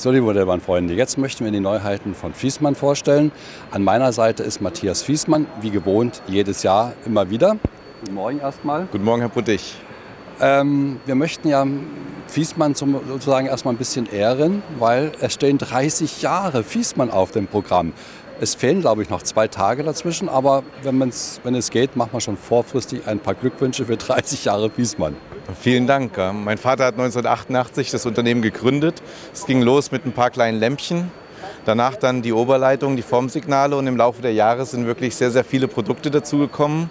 So, liebe Modellbahnfreunde, jetzt möchten wir die Neuheiten von Fiesmann vorstellen. An meiner Seite ist Matthias Fiesmann, wie gewohnt, jedes Jahr immer wieder. Guten Morgen erstmal. Guten Morgen, Herr Puttich. Ähm, wir möchten ja Fiesmann zum, sozusagen erstmal ein bisschen ehren, weil es stehen 30 Jahre Fiesmann auf dem Programm. Es fehlen, glaube ich, noch zwei Tage dazwischen, aber wenn, wenn es geht, macht man schon vorfristig ein paar Glückwünsche für 30 Jahre Fiesmann. Vielen Dank. Mein Vater hat 1988 das Unternehmen gegründet. Es ging los mit ein paar kleinen Lämpchen. Danach dann die Oberleitung, die Formsignale und im Laufe der Jahre sind wirklich sehr, sehr viele Produkte dazugekommen.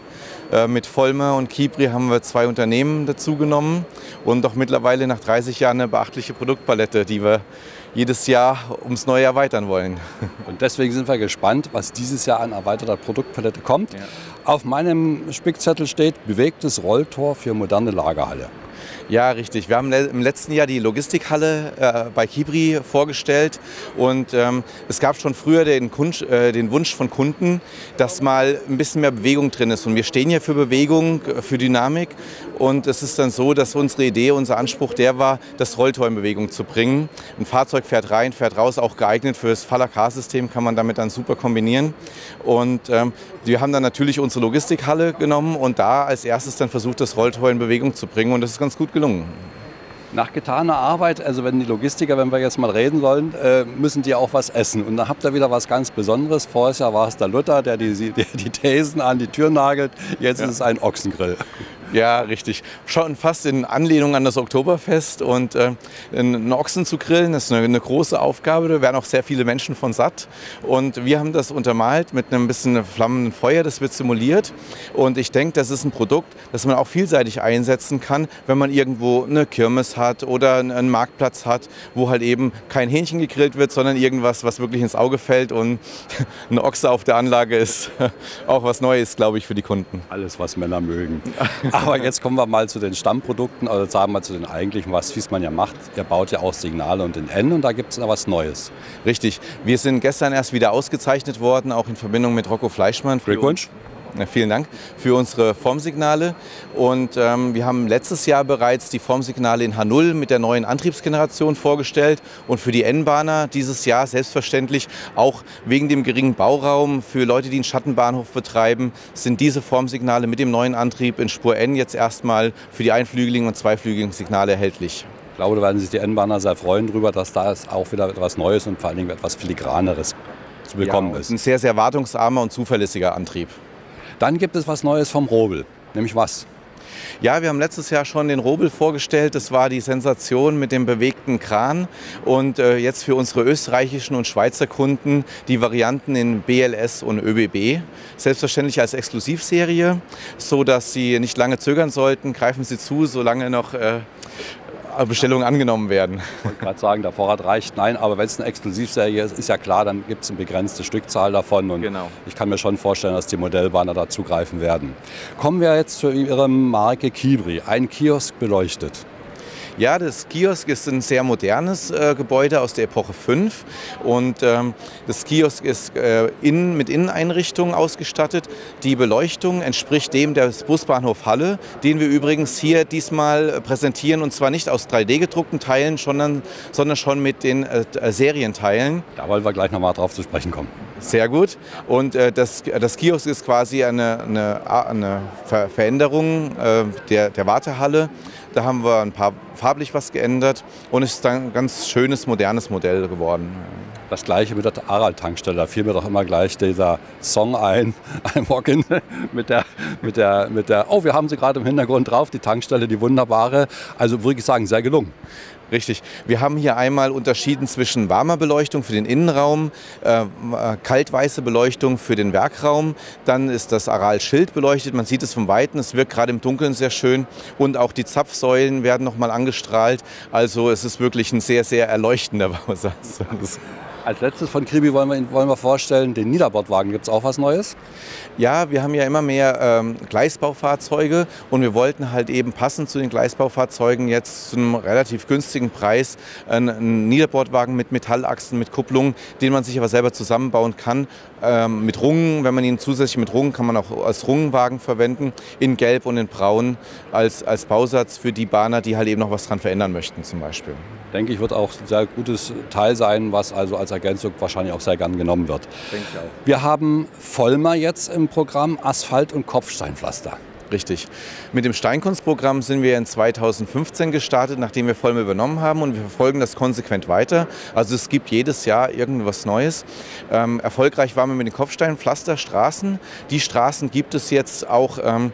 Äh, mit Vollmer und Kibri haben wir zwei Unternehmen dazugenommen und auch mittlerweile nach 30 Jahren eine beachtliche Produktpalette, die wir jedes Jahr ums Neue erweitern wollen. Und deswegen sind wir gespannt, was dieses Jahr an erweiterter Produktpalette kommt. Ja. Auf meinem Spickzettel steht bewegtes Rolltor für moderne Lagerhalle. Ja, richtig. Wir haben im letzten Jahr die Logistikhalle äh, bei Kibri vorgestellt und ähm, es gab schon früher den, Kunsch, äh, den, Wunsch von Kunden, dass mal ein bisschen mehr Bewegung drin ist. Und wir stehen hier für Bewegung, für Dynamik und es ist dann so, dass unsere Idee, unser Anspruch der war, das Rolltor in Bewegung zu bringen. Ein Fahrzeug fährt rein, fährt raus, auch geeignet für das Faller-Car-System kann man damit dann super kombinieren. Und ähm, wir haben dann natürlich unsere Logistikhalle genommen und da als erstes dann versucht, das Rolltor in Bewegung zu bringen und das ist ganz gut gelungen. Nach getaner Arbeit, also wenn die Logistiker, wenn wir jetzt mal reden sollen, äh, müssen die auch was essen. Und da habt ihr wieder was ganz Besonderes. Vorher war es der Luther, der die, der die Thesen an die Tür nagelt. Jetzt ja. ist es ein Ochsengrill. Ja, richtig. Schon fast in Anlehnung an das Oktoberfest. Und äh, einen Ochsen zu grillen, ist eine, eine, große Aufgabe. Da werden auch sehr viele Menschen von satt. Und wir haben das untermalt mit einem bisschen flammenden Feuer. Das wird simuliert. Und ich denke, das ist ein Produkt, das man auch vielseitig einsetzen kann, wenn man irgendwo eine Kirmes hat oder einen Marktplatz hat, wo halt eben kein Hähnchen gegrillt wird, sondern irgendwas, was wirklich ins Auge fällt. Und ein Ochse auf der Anlage ist auch was Neues, glaube ich, für die Kunden. Alles, was Männer mögen. Aber jetzt kommen wir mal zu den Stammprodukten, also sagen wir mal zu den eigentlichen, was Fiesmann ja macht. Er baut ja auch Signale und den N und da gibt es da was Neues. Richtig. Wir sind gestern erst wieder ausgezeichnet worden, auch in Verbindung mit Rocco Fleischmann. Glückwunsch. Vielen Dank für unsere Formsignale. Und ähm, wir haben letztes Jahr bereits die Formsignale in H0 mit der neuen Antriebsgeneration vorgestellt. Und für die N-Bahner dieses Jahr selbstverständlich auch wegen dem geringen Bauraum für Leute, die einen Schattenbahnhof betreiben, sind diese Formsignale mit dem neuen Antrieb in Spur N jetzt erstmal für die einflügeligen und zweiflügeligen Signale erhältlich. Ich glaube, da werden sich die N-Bahner sehr freuen darüber, dass da auch wieder etwas Neues und vor allen Dingen etwas Filigraneres zu bekommen ja, ist. Ein sehr, sehr wartungsarmer und zuverlässiger Antrieb. Dann gibt es was Neues vom Robel. Nämlich was? Ja, wir haben letztes Jahr schon den Robel vorgestellt. Das war die Sensation mit dem bewegten Kran. Und äh, jetzt für unsere österreichischen und Schweizer Kunden die Varianten in BLS und ÖBB. Selbstverständlich als Exklusivserie, so dass Sie nicht lange zögern sollten. Greifen Sie zu, solange noch äh, Bestellungen angenommen werden. Ich wollte gerade sagen, der Vorrat reicht. Nein, aber wenn es eine Exklusivserie ist, ist ja klar, dann gibt es eine begrenzte Stückzahl davon. Und genau. ich kann mir schon vorstellen, dass die Modellbahner da zugreifen werden. Kommen wir jetzt zu Ihrer Marke Kibri. Ein Kiosk beleuchtet. Ja, das Kiosk ist ein sehr modernes äh, Gebäude aus der Epoche 5 und ähm, das Kiosk ist äh, in, mit Inneneinrichtungen ausgestattet. Die Beleuchtung entspricht dem des Busbahnhof Halle, den wir übrigens hier diesmal präsentieren und zwar nicht aus 3D gedruckten Teilen, sondern, sondern schon mit den äh, Serienteilen. Da wollen wir gleich nochmal drauf zu sprechen kommen. Sehr gut. Und äh, das, das Kiosk ist quasi eine, eine, eine Ver Veränderung äh, der, der Wartehalle. Da haben wir ein paar farblich was geändert und es ist ein ganz schönes, modernes Modell geworden. Das gleiche mit der Aral-Tankstelle. Da fiel mir doch immer gleich dieser Song ein, ein Walk-in mit der, mit, der, mit der, oh, wir haben sie gerade im Hintergrund drauf, die Tankstelle, die wunderbare. Also würde ich sagen, sehr gelungen. Richtig. Wir haben hier einmal unterschieden zwischen warmer Beleuchtung für den Innenraum, äh, kaltweiße Beleuchtung für den Werkraum. Dann ist das Aral-Schild beleuchtet. Man sieht es vom Weiten. Es wirkt gerade im Dunkeln sehr schön. Und auch die Zapfsäulen werden nochmal angestrahlt. Also es ist wirklich ein sehr, sehr erleuchtender Bausatz. Als letztes von Kribi wollen wir, wollen wir vorstellen, den Niederbordwagen. Gibt es auch was Neues? Ja, wir haben ja immer mehr ähm, Gleisbaufahrzeuge und wir wollten halt eben passend zu den Gleisbaufahrzeugen jetzt zu einem relativ günstigen Preis einen, einen Niederbordwagen mit Metallachsen, mit Kupplung, den man sich aber selber zusammenbauen kann. Ähm, mit Rungen, wenn man ihn zusätzlich mit Rungen, kann man auch als Rungenwagen verwenden, in Gelb und in Braun als, als Bausatz für die Bahner, die halt eben noch was dran verändern möchten zum Beispiel. denke ich, wird auch ein sehr gutes Teil sein, was also als Ergänzung wahrscheinlich auch sehr gern genommen wird. Denke ich auch. Wir haben Vollmer jetzt im Programm Asphalt- und Kopfsteinpflaster. Richtig. Mit dem Steinkunstprogramm sind wir in 2015 gestartet, nachdem wir Vollmer übernommen haben und wir verfolgen das konsequent weiter. Also es gibt jedes Jahr irgendwas Neues. Ähm, erfolgreich waren wir mit den Kopfsteinpflasterstraßen. Die Straßen gibt es jetzt auch ähm,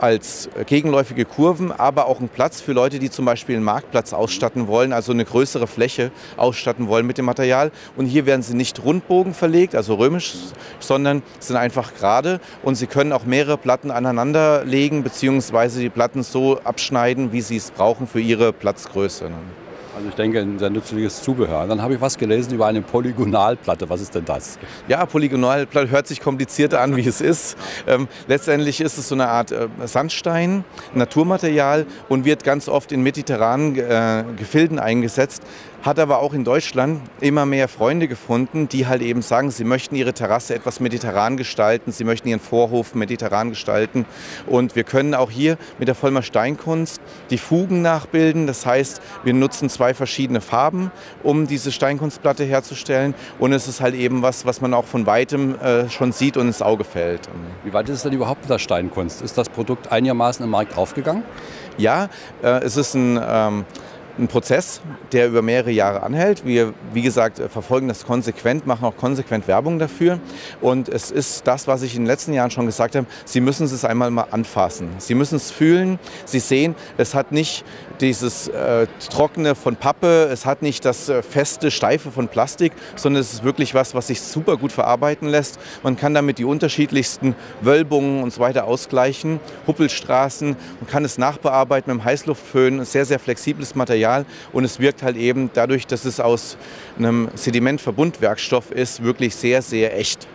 als gegenläufige Kurven, aber auch einen Platz für Leute, die zum Beispiel einen Marktplatz ausstatten wollen, also eine größere Fläche ausstatten wollen mit dem Material. Und hier werden sie nicht rundbogen verlegt, also römisch, sondern sind einfach gerade und sie können auch mehrere Platten aneinander legen, beziehungsweise die Platten so abschneiden, wie sie es brauchen für ihre Platzgröße. Also ich denke, ein sehr nützliches Zubehör. Dann habe ich was gelesen über eine Polygonalplatte. Was ist denn das? Ja, Polygonalplatte hört sich komplizierter an, wie es ist. Ähm, letztendlich ist es so eine Art äh, Sandstein, Naturmaterial und wird ganz oft in mediterranen äh, Gefilden eingesetzt hat aber auch in Deutschland immer mehr Freunde gefunden, die halt eben sagen, sie möchten ihre Terrasse etwas mediterran gestalten, sie möchten ihren Vorhof mediterran gestalten. Und wir können auch hier mit der Vollmer Steinkunst die Fugen nachbilden. Das heißt, wir nutzen zwei verschiedene Farben, um diese Steinkunstplatte herzustellen. Und es ist halt eben was, was man auch von weitem äh, schon sieht und ins Auge fällt. Wie weit ist es denn überhaupt mit der Steinkunst? Ist das Produkt einigermaßen im Markt aufgegangen? Ja, äh, es ist ein ähm, ein Prozess, der über mehrere Jahre anhält. Wir, wie gesagt, verfolgen das konsequent, machen auch konsequent Werbung dafür. Und es ist das, was ich in den letzten Jahren schon gesagt habe, Sie müssen es einmal mal anfassen. Sie müssen es fühlen. Sie sehen, es hat nicht dieses äh, Trockene von Pappe, es hat nicht das äh, feste, steife von Plastik, sondern es ist wirklich was, was sich super gut verarbeiten lässt. Man kann damit die unterschiedlichsten Wölbungen und so weiter ausgleichen, Huppelstraßen, man kann es nachbearbeiten mit dem Heißluftföhn, sehr, sehr flexibles Material und es wirkt halt eben dadurch, dass es aus einem Sedimentverbundwerkstoff ist, wirklich sehr, sehr echt.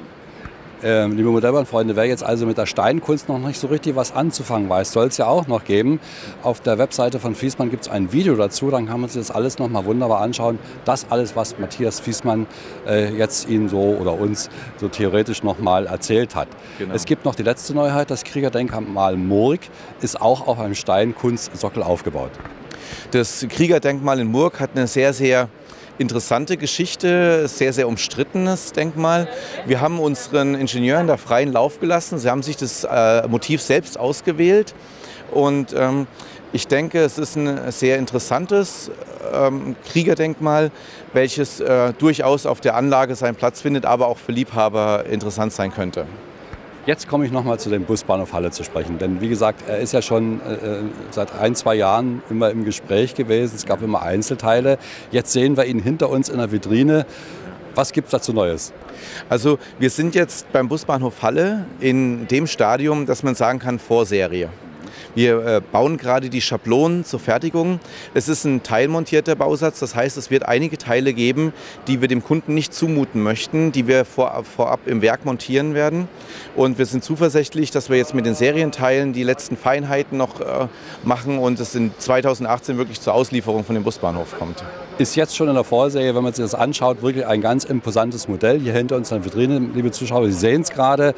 Ähm, liebe Modellbahnfreunde, wer jetzt also mit der Steinkunst noch nicht so richtig was anzufangen weiß, soll es ja auch noch geben. Auf der Webseite von Fiesmann gibt es ein Video dazu, dann kann man sich das alles noch mal wunderbar anschauen. Das alles, was Matthias Fiesmann äh, jetzt Ihnen so oder uns so theoretisch noch mal erzählt hat. Genau. Es gibt noch die letzte Neuheit, das Kriegerdenkmal Murg ist auch auf einem Steinkunstsockel aufgebaut. Das Kriegerdenkmal in Murg hat eine sehr, sehr interessante Geschichte, sehr, sehr umstrittenes Denkmal. Wir haben unseren Ingenieuren da freien Lauf gelassen. Sie haben sich das äh, Motiv selbst ausgewählt und ähm, ich denke, es ist ein sehr interessantes ähm, Kriegerdenkmal, welches äh, durchaus auf der Anlage seinen Platz findet, aber auch für Liebhaber interessant sein könnte. Jetzt komme ich nochmal zu dem Busbahnhof Halle zu sprechen. Denn wie gesagt, er ist ja schon äh, seit ein, zwei Jahren immer im Gespräch gewesen. Es gab immer Einzelteile. Jetzt sehen wir ihn hinter uns in der Vitrine. Was gibt es dazu Neues? Also wir sind jetzt beim Busbahnhof Halle in dem Stadium, dass man sagen kann, Vorserie. Wir äh, bauen gerade die Schablonen zur Fertigung. Es ist ein teilmontierter Bausatz, das heißt, es wird einige Teile geben, die wir dem Kunden nicht zumuten möchten, die wir vorab, vorab im Werk montieren werden. Und wir sind zuversichtlich, dass wir jetzt mit den Serienteilen die letzten Feinheiten noch äh, machen und es in 2018 wirklich zur Auslieferung von dem Busbahnhof kommt ist jetzt schon in der Vorserie, wenn man sich das anschaut, wirklich ein ganz imposantes Modell. Hier hinter uns in der Vitrine, liebe Zuschauer, Sie sehen es gerade.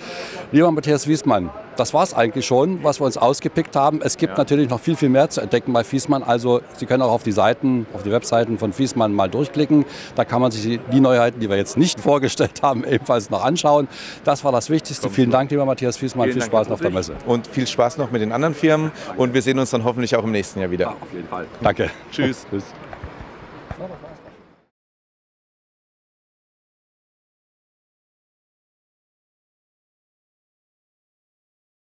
Lieber Matthias Wiesmann, das war es eigentlich schon, was wir uns ausgepickt haben. Es gibt ja. natürlich noch viel, viel mehr zu entdecken bei Fiesmann. Also Sie können auch auf die Seiten, auf die Webseiten von Fiesmann mal durchklicken. Da kann man sich die Neuheiten, die wir jetzt nicht vorgestellt haben, ebenfalls noch anschauen. Das war das Wichtigste. Vielen Dank, lieber Matthias Fiesmann. Vielen viel Dank Spaß noch auf der Messe. Und viel Spaß noch mit den anderen Firmen. Und wir sehen uns dann hoffentlich auch im nächsten Jahr wieder. Ja, auf jeden Fall. Danke. Tschüss. Tschüss.